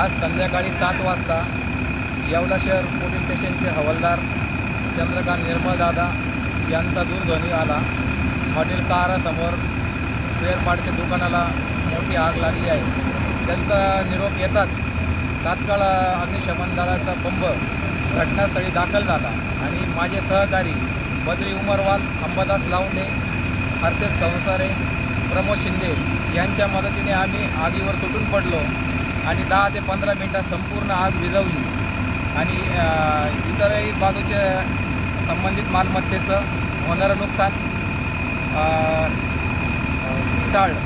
आज संध्याकाळी सात वाजता येवला शहर पोलीस स्टेशनचे हवालदार चंद्रकांत निर्मलदादा यांचा दूरध्वनी आला. हॉटेल सहारासमोर स्पेअर दुकानाला मोठी आग लागली आहे. त्यांचा निरोप येताच तात्काळ अग्निशमन दलाचा बंब घटनास्थळी दाखल झाला आणि माझे सहकारी बद्री उमरवाल अंबादास लावणे हर्षद संसारे प्रमोद शिंदे यांच्या मदतीने आम्ही आगीवर तुटून पडलो. आणि दहा ते पंधरा मिनटात संपूर्ण आग विझवली. आणि इतरही बाजूच्या संबंधित मालमत्तेचं होणारं नुकसान टाळलं